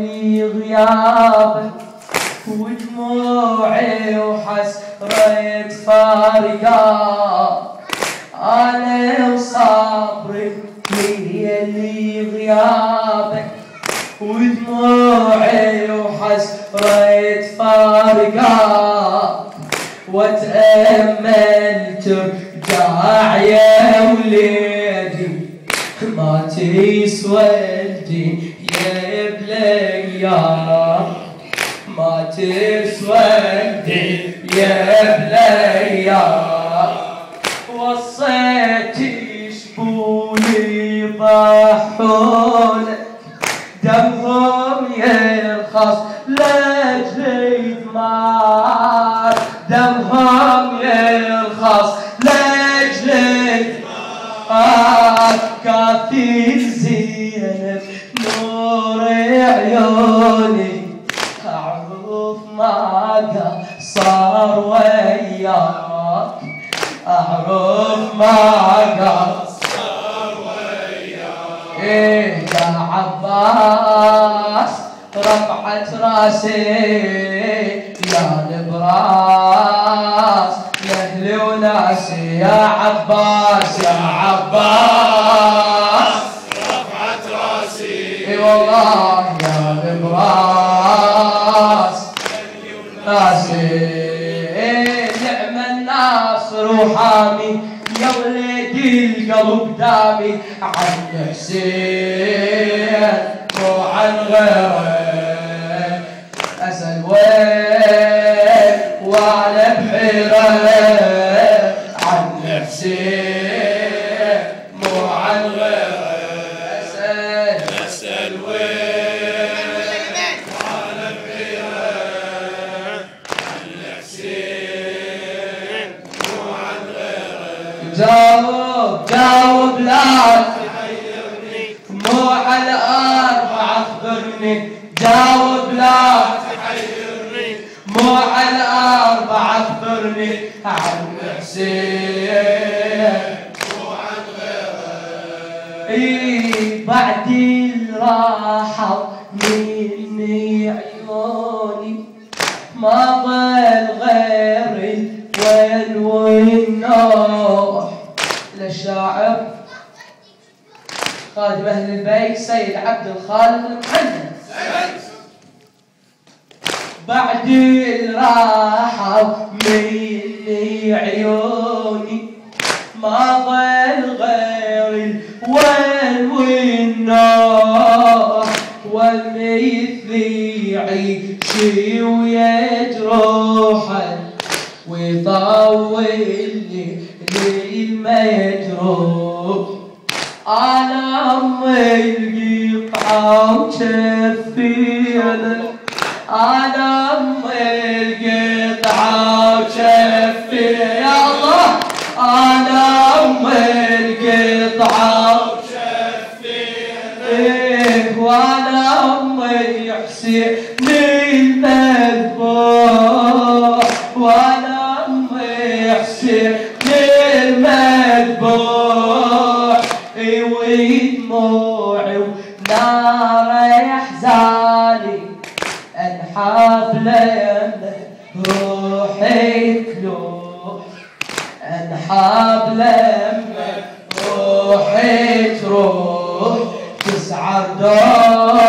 يلي غيابك ودموعي وحسرة فارقة أنا وصبري يلي غيابك ودموعي وحسرة فارقة واتأمل ترجع يا وليدي. ما تسوى الدين يا ما يا بليا وصيت يشبوني ضحولك دمهم يرخص دمهم يرخص كافي زينب نور عيوني وياك اعرف ما صار وياك إيه يا عباس رفعت راسي يا البراس يا أهلي وناسي يا عباس يا عباس رفعت راسي اي والله وحامي يا ولدي القلب دامي عن حسين مو عن غيره أسأل وين وعلى بحيره عن حسين جاوب جاوب لا. حيرني مو على أربع أخبرني. جاوب لا. حيرني مو على أربع أخبرني. عن حسين. مو عن غيره إي بعد الراحة مني عيوني. ما ظل غير الوين والنوح للشاعر خادم أهل البيت سيد عبد الخالق المحنن بعد الراحة مني عيوني ما ظل غير الوين والنار والمثل يعيش ويجروحه ويطول لي المجروح انا امي القطعه وشفينا انا امي إيه ودموعي ونار احزاني أنحاب لما روحي تلوح أنحاب لما روحي تروح تسعر دور